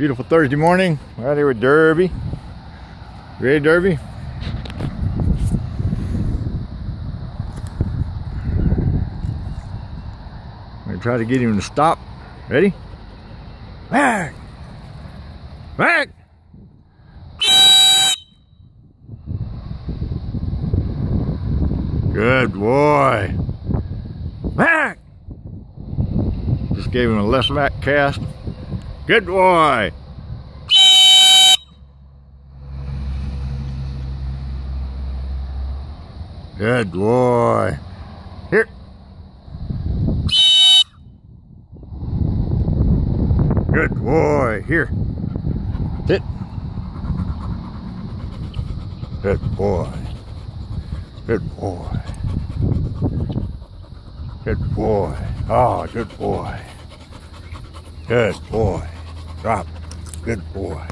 Beautiful Thursday morning. Right here with Derby. Ready, Derby? I'm gonna try to get him to stop. Ready? Back! Back! Good boy. Back! Just gave him a left back cast. Good boy. Good boy. Here. Good boy. Here. Sit. Good boy. Good boy. Good boy. Oh, good boy. Good boy. Drop. Good boy.